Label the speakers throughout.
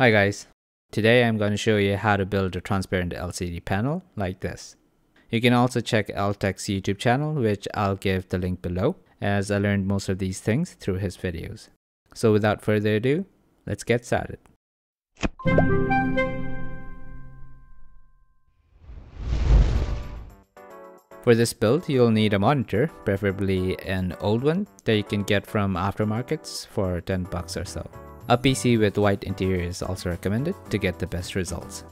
Speaker 1: Hi guys, today I'm going to show you how to build a transparent LCD panel like this. You can also check Altech's YouTube channel which I'll give the link below as I learned most of these things through his videos. So without further ado, let's get started. For this build, you'll need a monitor, preferably an old one that you can get from aftermarkets for 10 bucks or so. A PC with white interior is also recommended to get the best results.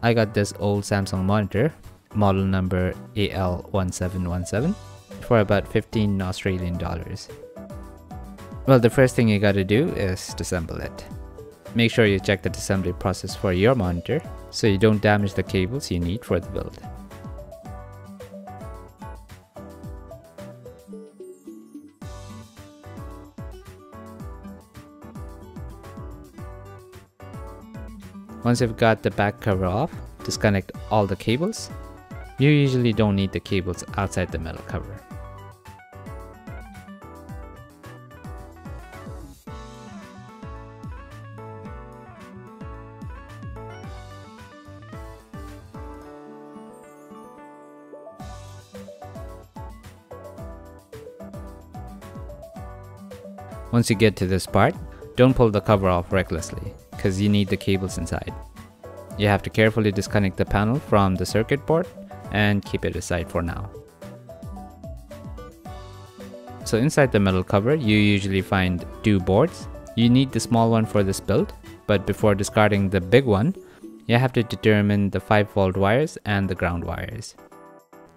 Speaker 1: I got this old Samsung monitor, model number AL1717, for about 15 Australian dollars. Well, the first thing you gotta do is disassemble it. Make sure you check the assembly process for your monitor so you don't damage the cables you need for the build. Once you've got the back cover off, disconnect all the cables. You usually don't need the cables outside the metal cover. Once you get to this part, don't pull the cover off recklessly because you need the cables inside. You have to carefully disconnect the panel from the circuit board and keep it aside for now. So inside the metal cover, you usually find two boards. You need the small one for this build, but before discarding the big one, you have to determine the 5 volt wires and the ground wires.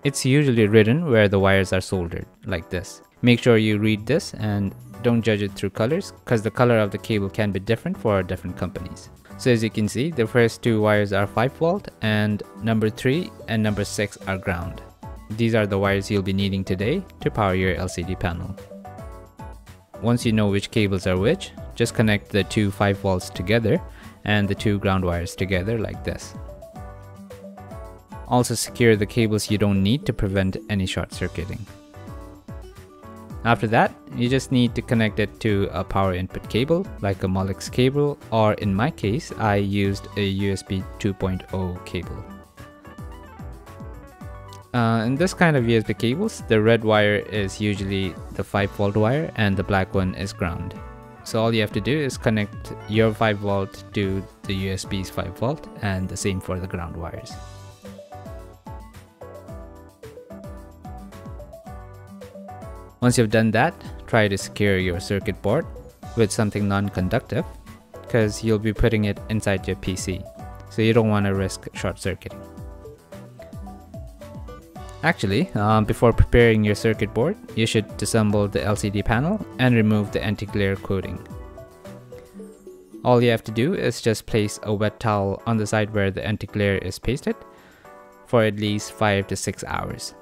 Speaker 1: It's usually written where the wires are soldered, like this. Make sure you read this and don't judge it through colors because the color of the cable can be different for different companies. So as you can see, the first two wires are 5 volt and number 3 and number 6 are ground. These are the wires you'll be needing today to power your LCD panel. Once you know which cables are which, just connect the two 5 volts together and the two ground wires together like this. Also secure the cables you don't need to prevent any short circuiting. After that, you just need to connect it to a power input cable like a Molex cable or in my case, I used a USB 2.0 cable. Uh, in this kind of USB cables, the red wire is usually the 5 volt wire and the black one is ground. So all you have to do is connect your 5 volt to the USB's 5 volt and the same for the ground wires. Once you've done that, try to secure your circuit board with something non-conductive because you'll be putting it inside your PC, so you don't want to risk short circuiting. Actually, um, before preparing your circuit board, you should disassemble the LCD panel and remove the anti-glare coating. All you have to do is just place a wet towel on the side where the anti-glare is pasted for at least 5 to 6 hours.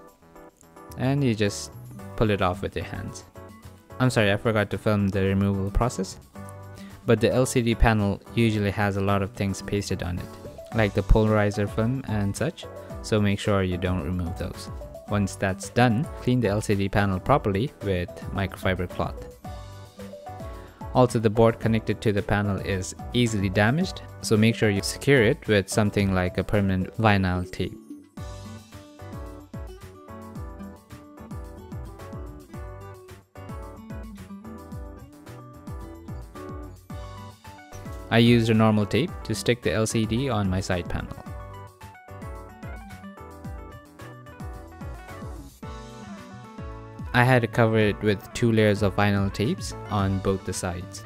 Speaker 1: And you just pull it off with your hands. I'm sorry, I forgot to film the removal process. But the LCD panel usually has a lot of things pasted on it, like the polarizer film and such, so make sure you don't remove those. Once that's done, clean the LCD panel properly with microfiber cloth. Also the board connected to the panel is easily damaged, so make sure you secure it with something like a permanent vinyl tape. I used a normal tape to stick the LCD on my side panel. I had to cover it with two layers of vinyl tapes on both the sides.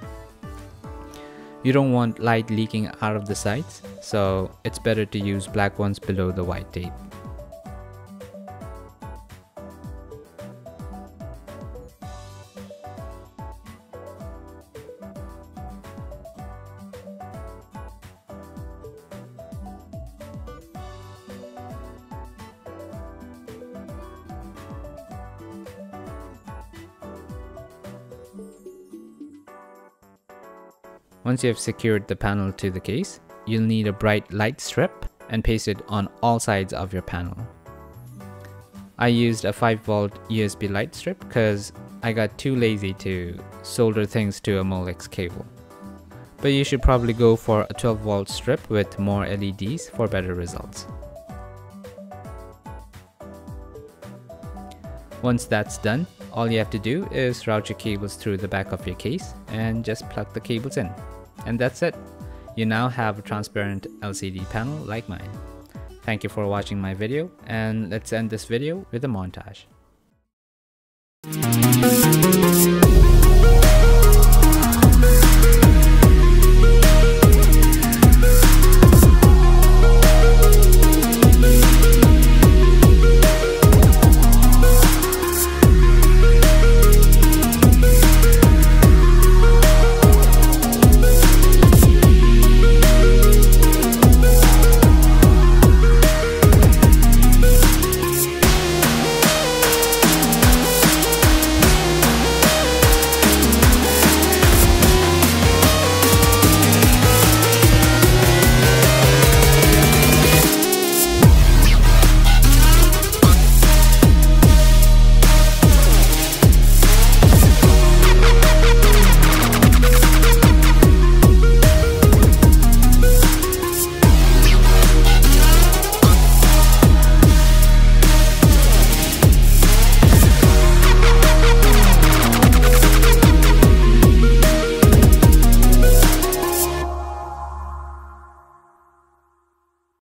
Speaker 1: You don't want light leaking out of the sides, so it's better to use black ones below the white tape. Once you have secured the panel to the case, you'll need a bright light strip and paste it on all sides of your panel. I used a 5 volt USB light strip because I got too lazy to solder things to a Molex cable. but you should probably go for a 12 volt strip with more LEDs for better results. Once that's done, all you have to do is route your cables through the back of your case and just plug the cables in. And that's it. You now have a transparent LCD panel like mine. Thank you for watching my video and let's end this video with a montage.